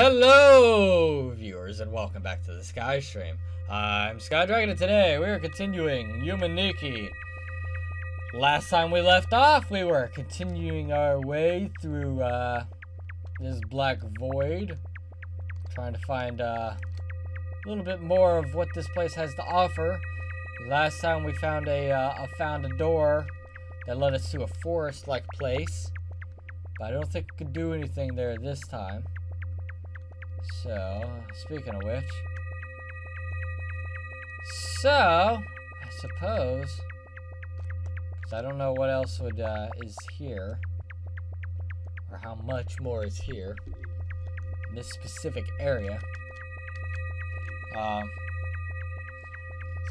Hello, viewers, and welcome back to the Sky Stream. I'm Sky Dragon, and today we are continuing Yume Nikki. Last time we left off, we were continuing our way through uh, this black void, trying to find uh, a little bit more of what this place has to offer. Last time we found a uh, found a door that led us to a forest-like place, but I don't think we could do anything there this time. So, speaking of which, so I suppose, I don't know what else would uh, is here, or how much more is here in this specific area. Um,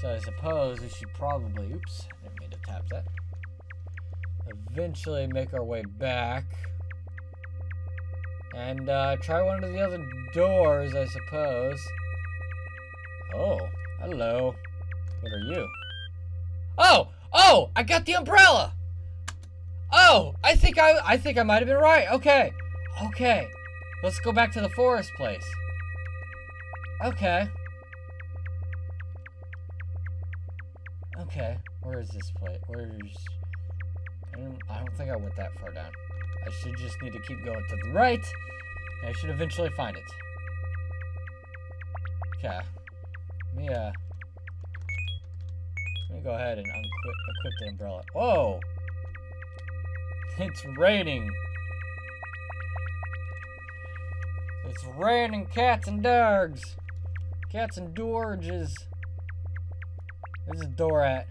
so I suppose we should probably, oops, I didn't mean to tap that. Eventually make our way back. And uh, try one of the other doors, I suppose. Oh, hello. What are you? Oh, oh, I got the umbrella. Oh, I think I, I think I might have been right. Okay, okay. Let's go back to the forest place. Okay. Okay, where is this place? Where's... I don't, I don't think I went that far down. I should just need to keep going to the right. I should eventually find it. Okay. Let me, uh... Let me go ahead and equip, the umbrella. Whoa! It's raining! It's raining cats and dogs! Cats and dorges! Where's the door at?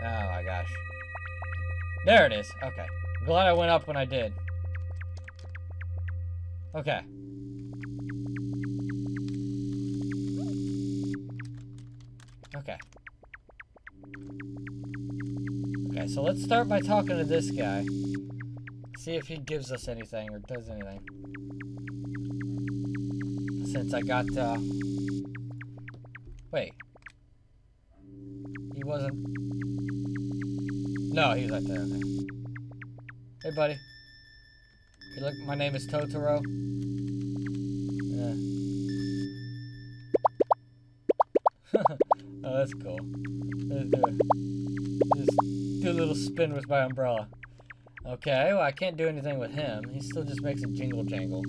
Oh my gosh. There it is. Okay. I'm glad I went up when I did. Okay. Okay. Okay, so let's start by talking to this guy. See if he gives us anything or does anything. Since I got, uh... Wait. He wasn't... No, he was right there. Okay. Hey, buddy. Hey, look, my name is Totoro. Yeah. oh, that's cool. Let's do it. Just do a little spin with my umbrella. Okay, well, I can't do anything with him. He still just makes a jingle jangle.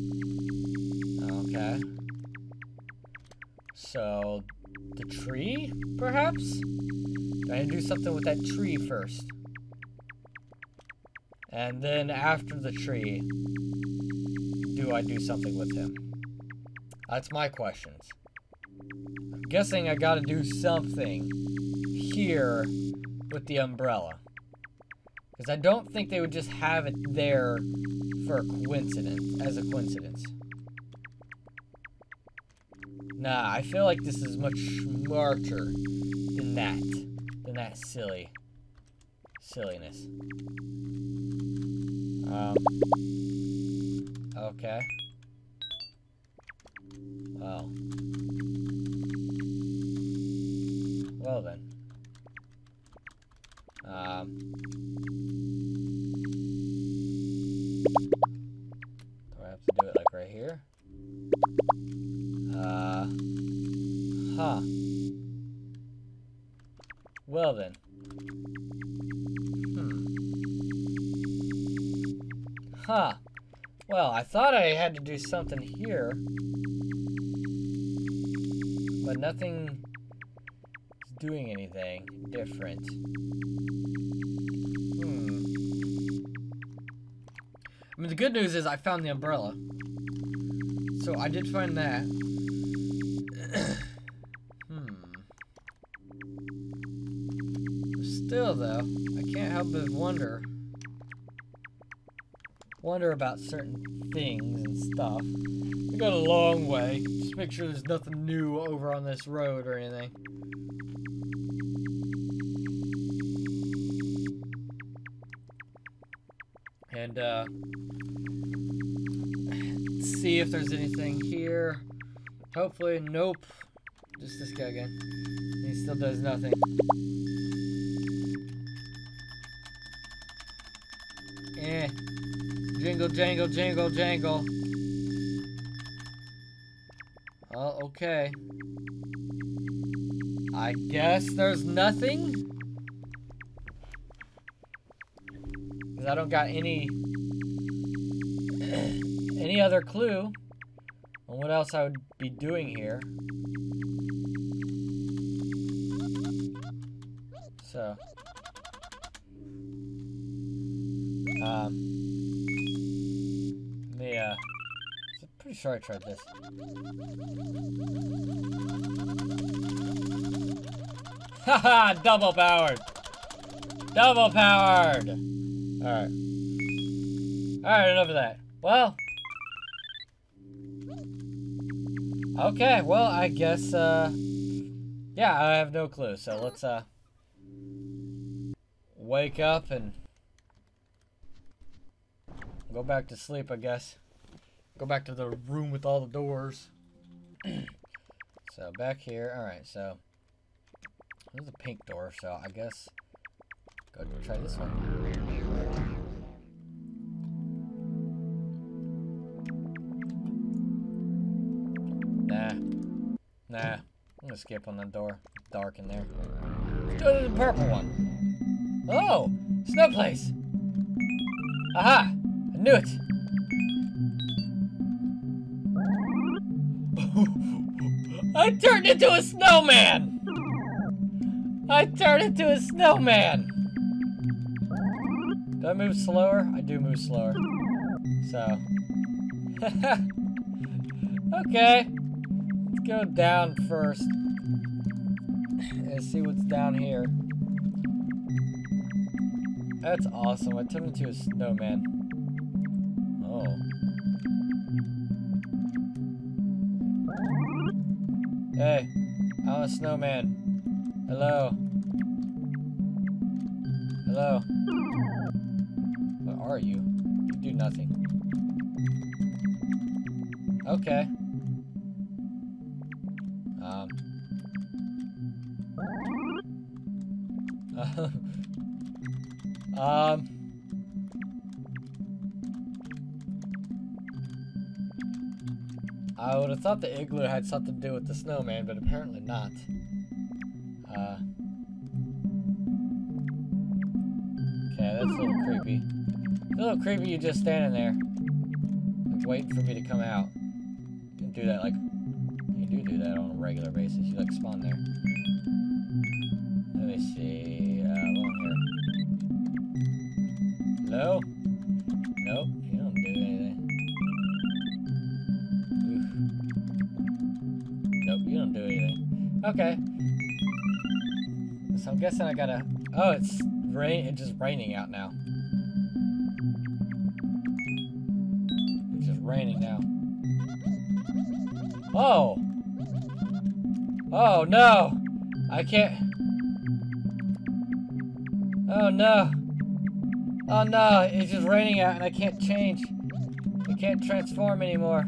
Okay. So, the tree, perhaps? I need to do something with that tree first. And then after the tree, do I do something with him? That's my questions. I'm guessing I gotta do something here with the umbrella. Because I don't think they would just have it there for a coincidence, as a coincidence. Nah, I feel like this is much smarter than that. Than that silly silliness. Um, okay. Well. Well then. Um. I had to do something here. But nothing is doing anything different. Hmm. I mean, the good news is I found the umbrella. So I did find that. hmm. Still, though, I can't help but wonder wonder about certain things and stuff. We got a long way. Just make sure there's nothing new over on this road or anything. And, uh, see if there's anything here. Hopefully, nope. Just this guy again. He still does nothing. Jingle, jangle, jingle, jangle. Oh, okay. I guess there's nothing? Because I don't got any... any other clue on what else I would be doing here. So... Um, pretty sure I tried this. Haha, double powered! Double powered! Alright. Alright, enough of that. Well. Okay, well, I guess, uh, yeah, I have no clue, so let's, uh, wake up and Go back to sleep, I guess. Go back to the room with all the doors. so, back here. Alright, so. There's a pink door, so I guess. Go try this one. Nah. Nah. I'm gonna skip on that door. dark in there. Let's go to the purple one. Oh! Snow place! Aha! I knew it! I turned into a snowman! I turned into a snowman! Do I move slower? I do move slower. So. okay. Let's go down first. And see what's down here. That's awesome. I turned into a snowman. Hey, I'm a snowman. Hello. Hello. What are you? You do nothing. Okay. Um. um. I thought the igloo had something to do with the snowman, but apparently not. Uh, okay, that's a little creepy. It's a little creepy you just standing there. Like, waiting for me to come out. You do that, like, you do do that on a regular basis. You, like, spawn there. Let me see, uh. Hello? Okay. So I'm guessing I gotta... Oh, it's rain. It's just raining out now. It's just raining now. Oh! Oh, no! I can't... Oh, no! Oh, no! It's just raining out and I can't change. I can't transform anymore.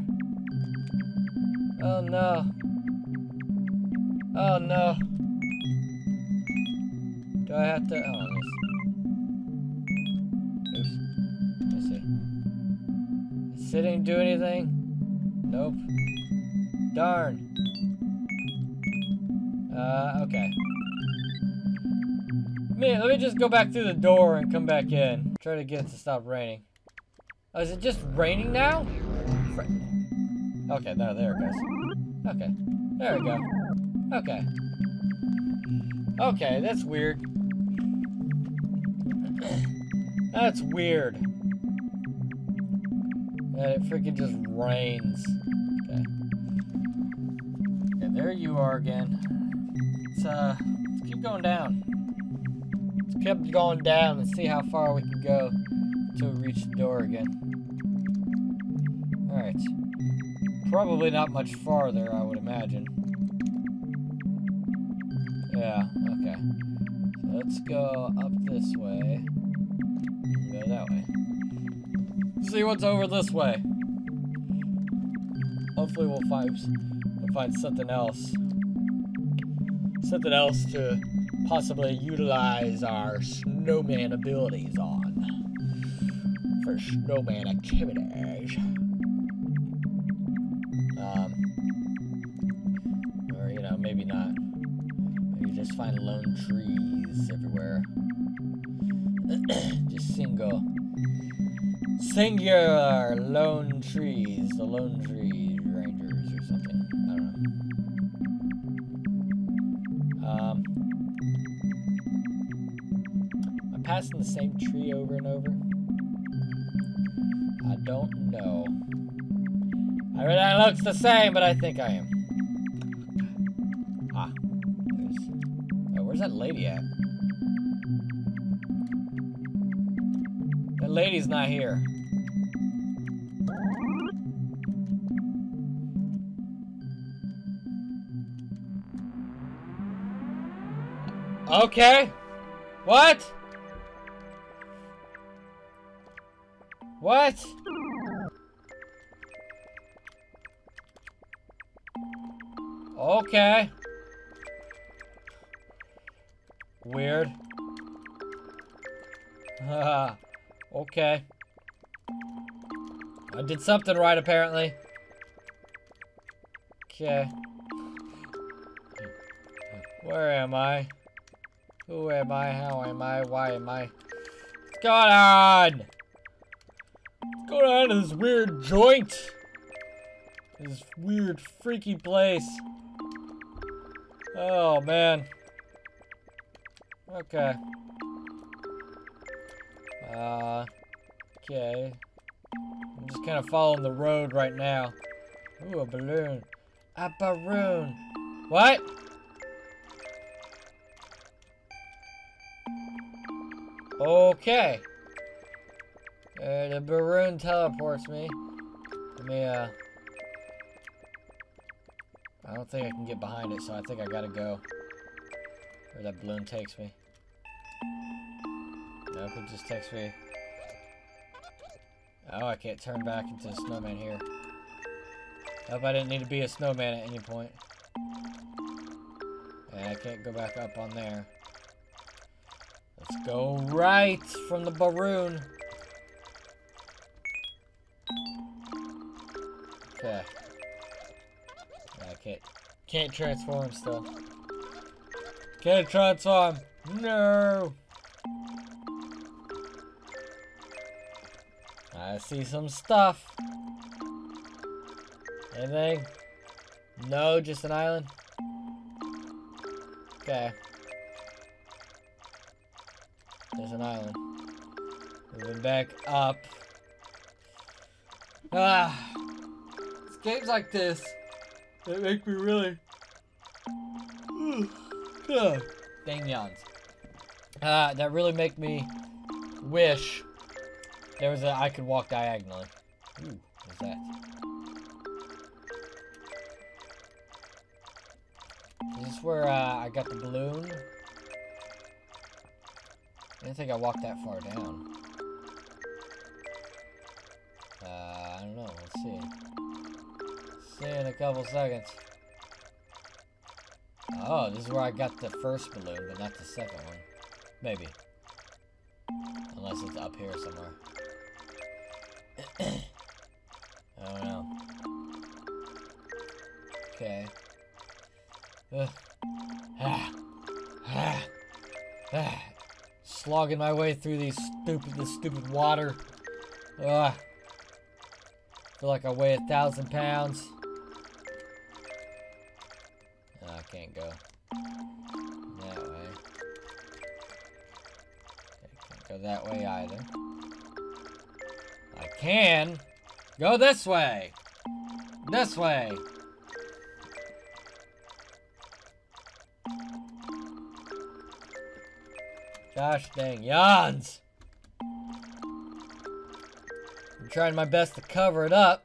Oh, no. Oh no. Do I have to? Oh, Oops. Let me see. Sitting do anything? Nope. Darn. Uh, okay. Me, let me just go back through the door and come back in. Try to get it to stop raining. Oh, is it just raining now? Okay, no, there it goes. Okay, there we go. Okay. Okay, that's weird. that's weird. That it freaking just rains. Okay. And there you are again. Let's, uh, let's keep going down. Let's keep going down and see how far we can go until we reach the door again. Alright. Probably not much farther, I would imagine. Yeah, okay. So let's go up this way. Go that way. See what's over this way. Hopefully we'll find we'll find something else. Something else to possibly utilize our snowman abilities on. for snowman activities. Singular lone trees. The lone tree rangers or something. I don't know. Um, am passing the same tree over and over? I don't know. It looks the same, but I think I am. Ah. Oh, where's that lady at? That lady's not here. Okay. What? What? Okay. Weird. okay. I did something right, apparently. Okay. Where am I? Who am I? How am I? Why am I? What's going on? What's going on in this weird joint? This weird, freaky place. Oh, man. Okay. Uh, okay. I'm just kind of following the road right now. Ooh, a balloon. A balloon. What? Okay. Uh, the balloon teleports me. Let me, uh... I don't think I can get behind it, so I think I gotta go. Where that balloon takes me. Nope, it just takes me... Oh, I can't turn back into a snowman here. Hope I didn't need to be a snowman at any point. And I can't go back up on there. Let's go right from the balloon. Okay. I can't can't transform still. Can't transform. No. I see some stuff. Anything? No, just an island. Okay. There's an island. Moving back up. Ah. It's games like this that make me really. Dang yawns. Uh, that really make me wish there was a I could walk diagonally. Ooh, what's that? Is this where uh, I got the balloon? I didn't think I walked that far down. Uh, I don't know. Let's see. See in a couple seconds. Oh, this is where I got the first balloon, but not the second one. Maybe. Unless it's up here somewhere. I don't know. Okay. Ugh. Ah. Ah. Ah slogging my way through these stupid, this stupid water. Ugh. Feel like I weigh a thousand pounds. I can't go that way. I can't go that way either. I can go this way. This way. Gosh dang yawns. I'm trying my best to cover it up.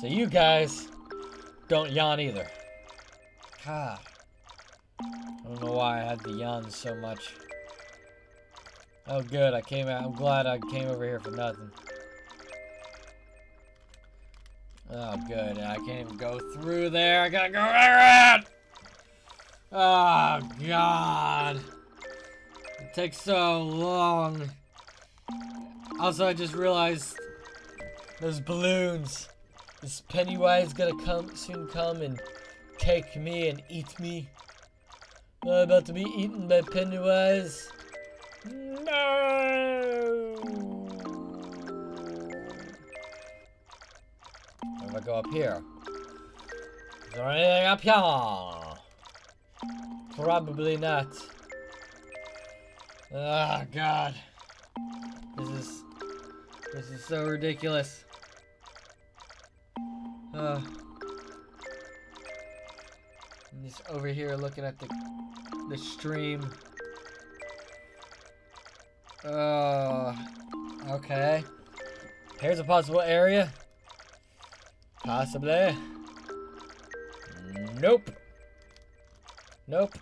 So you guys don't yawn either. God. I don't know why I had to yawn so much. Oh good, I came out. I'm glad I came over here for nothing. Oh good, I can't even go through there. I gotta go around! Oh god. Takes so long. Also, I just realized those balloons. Is Pennywise gonna come soon come and take me and eat me? Am I about to be eaten by Pennywise? No! If I go up here? Is there anything up here? Probably not. Oh god. This is this is so ridiculous. Uh I'm just over here looking at the the stream. Uh okay. Here's a possible area. Possibly. Nope. Nope.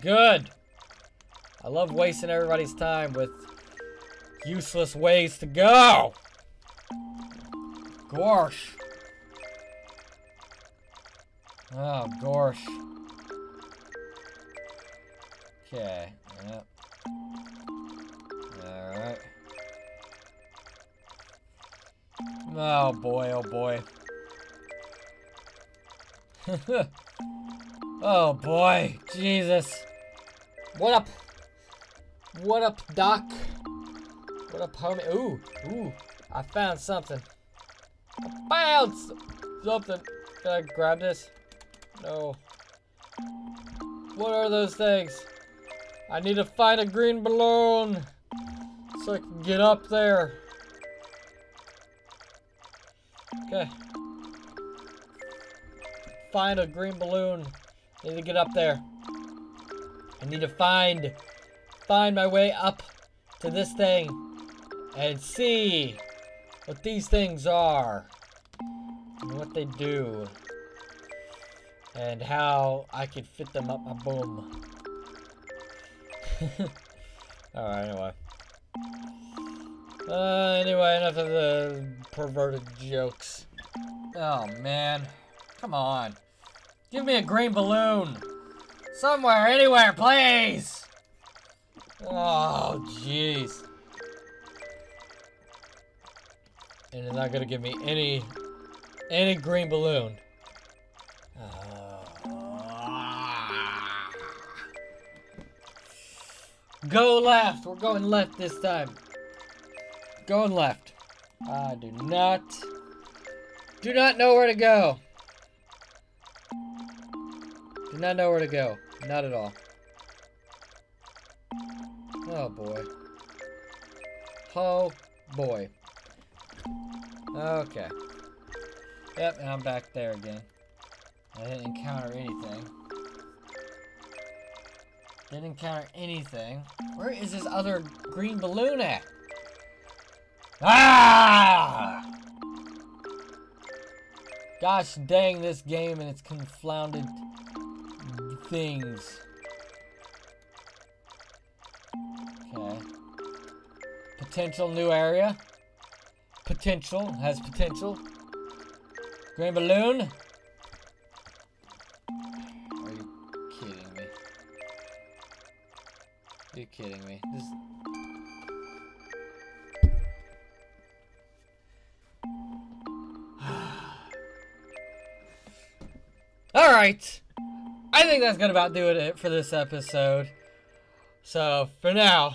Good. I love wasting everybody's time with useless ways to go. Gosh. Oh, gosh. Okay. Yep. Alright. Oh boy, oh boy. oh boy, Jesus. What up? What up, Doc? What up, homie? Ooh, ooh, I found something. I found something. Can I grab this? No. What are those things? I need to find a green balloon so I can get up there. Okay. Find a green balloon. Need to get up there. I need to find find my way up to this thing and see what these things are and what they do and how I could fit them up my boom. Alright, anyway. Uh, anyway, enough of the perverted jokes. Oh, man. Come on. Give me a green balloon. Somewhere, anywhere, please! Oh, jeez. And it's not gonna give me any, any green balloon. Ah. Go left. We're going left this time. Going left. I do not, do not know where to go. Do not know where to go. Not at all. Oh boy. Oh boy. Okay. Yep, and I'm back there again. I didn't encounter anything. Didn't encounter anything. Where is this other green balloon at? Ah! Gosh dang this game and its confounded things. Okay. Potential new area. Potential. Has potential. Green balloon. Are you kidding me? You're you kidding me? This Alright. I think that's gonna about do it for this episode. So, for now,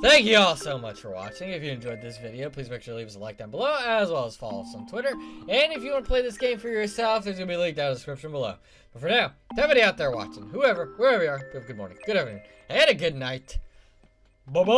thank you all so much for watching. If you enjoyed this video, please make sure to leave us a like down below, as well as follow us on Twitter. And if you want to play this game for yourself, there's gonna be a link down in the description below. But for now, to everybody out there watching, whoever, wherever you are, have a good morning, good afternoon, and a good night. Bye-bye!